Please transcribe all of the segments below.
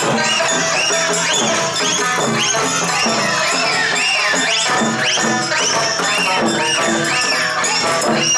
Thank you.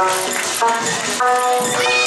Bye.